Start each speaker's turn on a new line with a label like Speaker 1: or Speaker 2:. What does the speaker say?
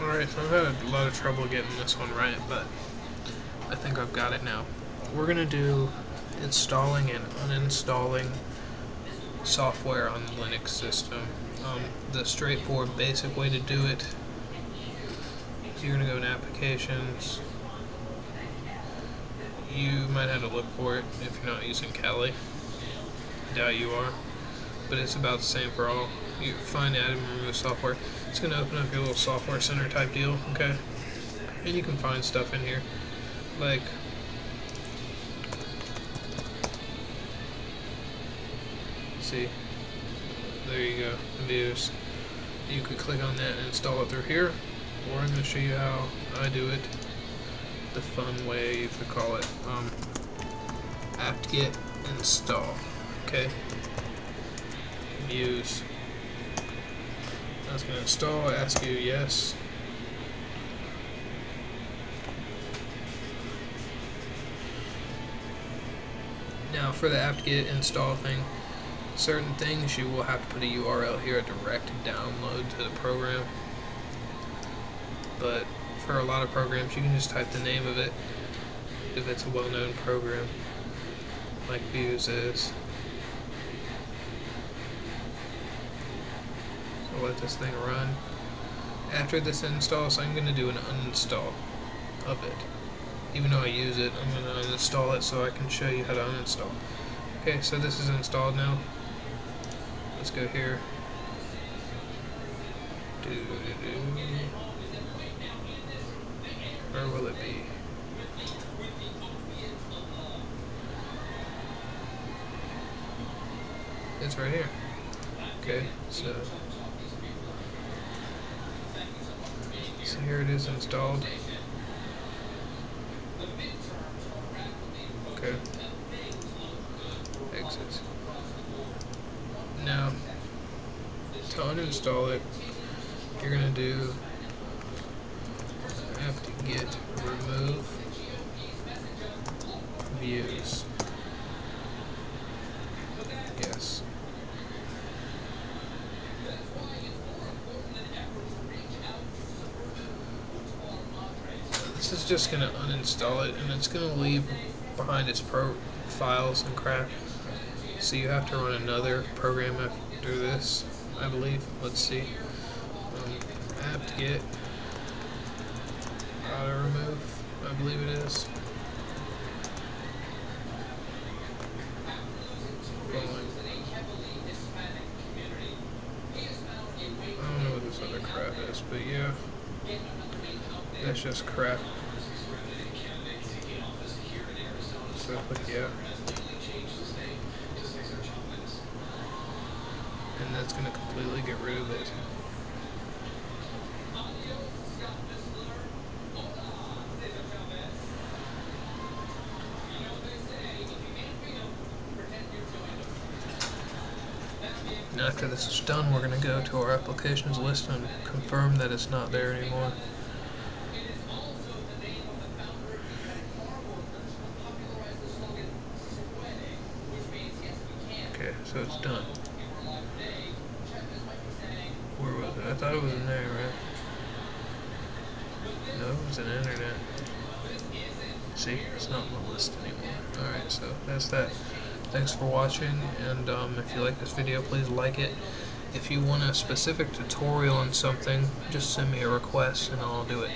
Speaker 1: Alright, so I've had a lot of trouble getting this one right, but I think I've got it now. We're going to do installing and uninstalling software on the Linux system. Um, the straightforward basic way to do it, you're going to go in Applications. You might have to look for it if you're not using Kali. I Doubt you are. But it's about the same for all. You find add and remove software. It's going to open up your little software center type deal, okay? And you can find stuff in here. Like see. There you go, Vuze. You could click on that and install it through here, or I'm going to show you how I do it the fun way, you could call it. Um, apt-get install. Okay. Vuze. That's going to install, I ask you yes. Now for the apt-get install thing, certain things you will have to put a URL here, a direct download to the program. But for a lot of programs you can just type the name of it if it's a well-known program like Vuze is. So let this thing run. After this installs, I'm going to do an uninstall of it. Even though I use it, I'm going to uninstall it so I can show you how to uninstall. Okay, so this is installed now. Let's go here. Where will it be? It's right here. Okay, so so here it is installed. Okay. Exit. Now, to uninstall it, you're gonna do apt-get remove Vuze. Yes. This is just going to uninstall it and it's going to leave behind its pro files and crap. So you have to run another program after this, I believe. Let's see. Um, apt-get auto remove, I believe it is. I don't know what this other crap is, but yeah. That's just crap. So click yeah. And that's going to completely get rid of it. after this is done, we're going to go to our applications list and confirm that it's not there anymore. Okay, so it's done. Where was it? I thought it was in there, right? No, it was in internet. See, it's not on the list anymore. Alright, so that's that. Thanks for watching, and um, if you like this video, please like it. If you want a specific tutorial on something, just send me a request and I'll do it.